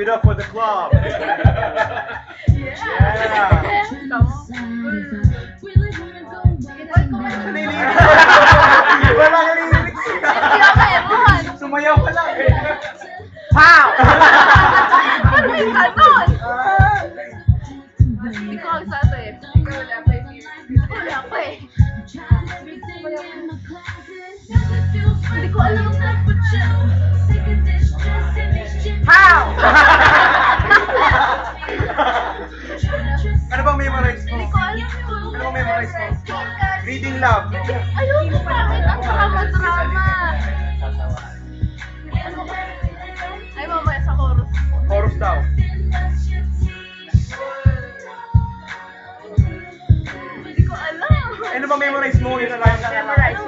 Give it up for the club. Yeah. Tama. Wala ko man. Nililig. Wala ka nililig. Hindi ako meron. Sumayaw ka lang eh. Pow! Ano yung ganon? Hindi ang sato eh. Ikaw wala pa eh. Wala pa eh. Hindi ko alam. Pow! Ano bang memorize mo? Ano bang memorize mo? Reading love. Ayun, bakit? Ang drama-drama. Ay, mamaya sa chorus. Chorus daw. Hindi ko alam. Ano bang memorize mo? Yun na lang. Memorize.